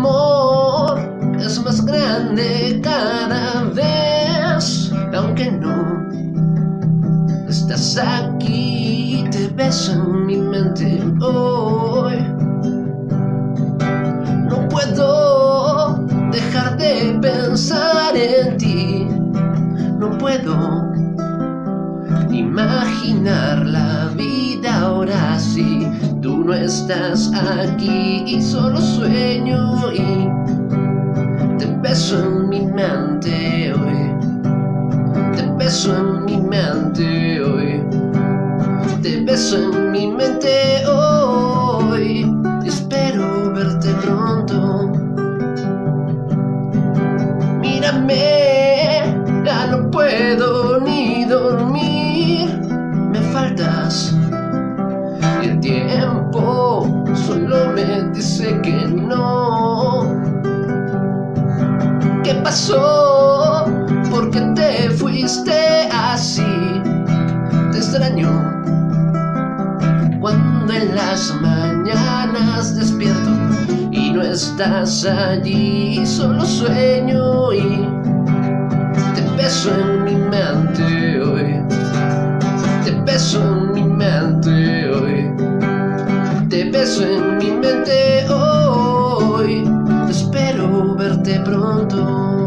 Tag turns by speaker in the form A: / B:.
A: amor es más grande cada vez, aunque no estás aquí, te beso en mi mente hoy. No puedo dejar de pensar en ti, no puedo imaginar estás aquí y solo sueño y te beso en mi mente hoy. Te beso en mi mente hoy. Te beso en mi mente hoy. Espero verte pronto. Mírame ya no puedo ni dormir. Me faltas el tiempo dice que no. ¿Qué pasó? ¿Por qué te fuiste así? Te extraño cuando en las mañanas despierto y no estás allí, solo sueño y te beso en pronto.